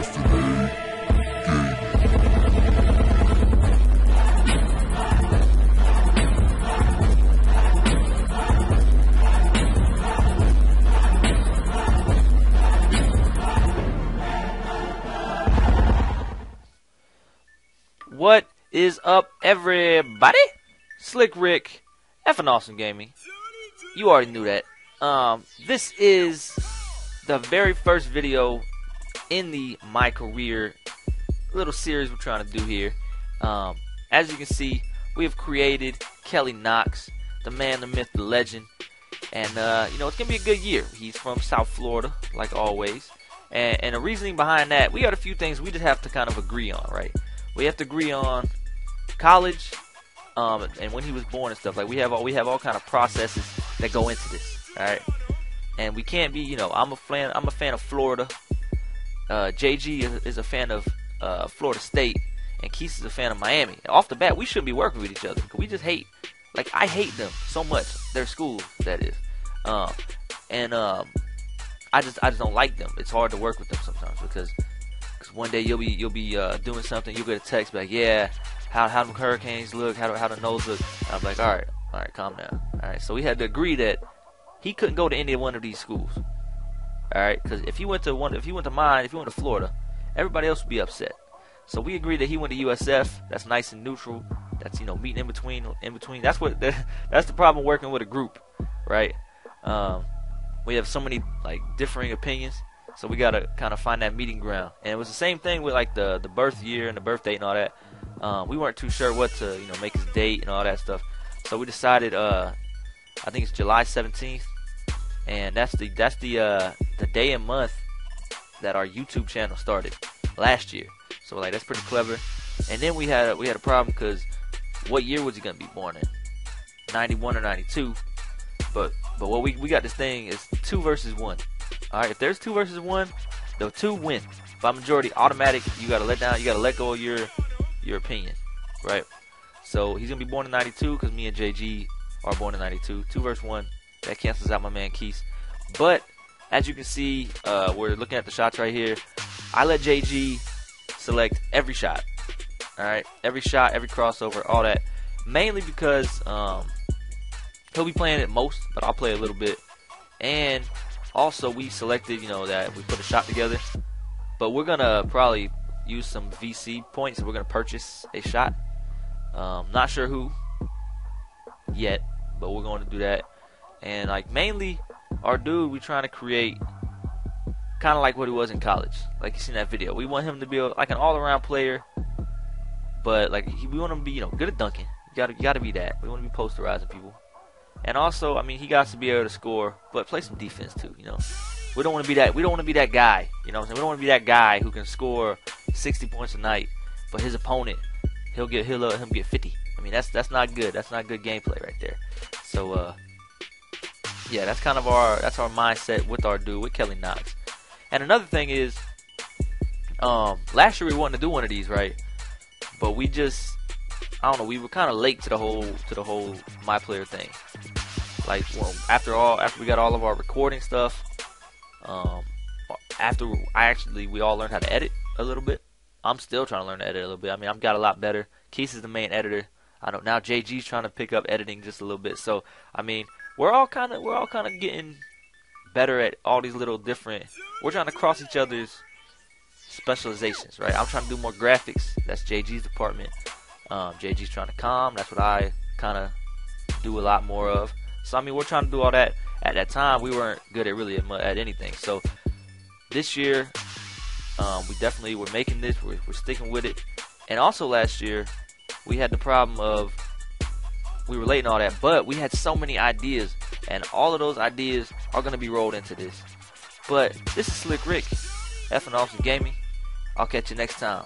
What is up, everybody? Slick Rick, an Awesome Gaming. You already knew that. Um, this is the very first video in the My Career little series we're trying to do here. Um, as you can see, we have created Kelly Knox, the man, the myth, the legend. And, uh, you know, it's going to be a good year. He's from South Florida, like always. And, and the reasoning behind that, we got a few things we just have to kind of agree on, right? We have to agree on college, um, and when he was born and stuff. Like we have all we have all kind of processes that go into this. All right, and we can't be. You know, I'm a fan. I'm a fan of Florida. Uh, JG is, a fan of uh, Florida State, and Keith is a fan of Miami. Off the bat, we shouldn't be working with each other because we just hate. Like I hate them so much. Their school, that is, um, and um, I just I just don't like them. It's hard to work with them sometimes because because one day you'll be you'll be uh, doing something, you'll get a text like, yeah, how how the hurricanes look, how do, how the Noles look. And I'm like, all right, all right, calm down. All right, so we had to agree that he couldn't go to any one of these schools. All right, because if he went to one, if he went to mine, if he went to Florida, everybody else would be upset. So we agreed that he went to USF. That's nice and neutral. That's you know meeting in between, in between. That's what that's the problem working with a group, right? Um, we have so many like differing opinions. So we gotta kind of find that meeting ground. And it was the same thing with like the the birth year and the birth date and all that. Um, we weren't too sure what to you know make his date and all that stuff. So we decided uh, I think it's July 17th, and that's the that's the uh, the day and month that our YouTube channel started last year. So like that's pretty clever. And then we had a, we had a problem because what year was he gonna be born in? 91 or 92? But but what we we got this thing is two versus one. All right, if there's two versus one, the two win by majority, automatic. You gotta let down. You gotta let go of your your opinion, right? So he's gonna be born in '92 because me and JG are born in '92. Two versus one. That cancels out my man Keith. But as you can see, uh, we're looking at the shots right here. I let JG select every shot. All right, every shot, every crossover, all that. Mainly because um, he'll be playing it most, but I'll play a little bit. And also, we selected, you know, that we put a shot together. But we're gonna probably use some VC points. We're gonna purchase a shot. Um, not sure who yet, but we're going to do that. And like mainly, our dude, we trying to create kind of like what he was in college. Like you seen that video. We want him to be a, like an all-around player, but like he, we want him to be, you know, good at dunking. You gotta, you gotta be that. We want to be posterizing people. And also, I mean, he got to be able to score, but play some defense too. You know, we don't want to be that. We don't want to be that guy. You know, what I'm saying we don't want to be that guy who can score 60 points a night, but his opponent, he'll get he'll let him get 50. I mean, that's that's not good. That's not good gameplay right there. So, uh, yeah, that's kind of our that's our mindset with our dude with Kelly Knox. And another thing is, um, last year we wanted to do one of these, right? But we just I don't know. We were kind of late to the whole to the whole my player thing. Like well, after all, after we got all of our recording stuff, um, after I actually we all learned how to edit a little bit. I'm still trying to learn to edit a little bit. I mean, I've got a lot better. Keith is the main editor. I know now JG's trying to pick up editing just a little bit. So I mean, we're all kind of we're all kind of getting better at all these little different. We're trying to cross each other's specializations, right? I'm trying to do more graphics. That's JG's department. Um, JG's trying to calm. That's what I kind of do a lot more of. So I mean, we're trying to do all that. At that time, we weren't good at really at, anything. So this year, um, we definitely were making this. We're, we're sticking with it. And also last year, we had the problem of we were late and all that, but we had so many ideas, and all of those ideas are going to be rolled into this. But this is Slick Rick, Fn Awesome Gaming. I'll catch you next time.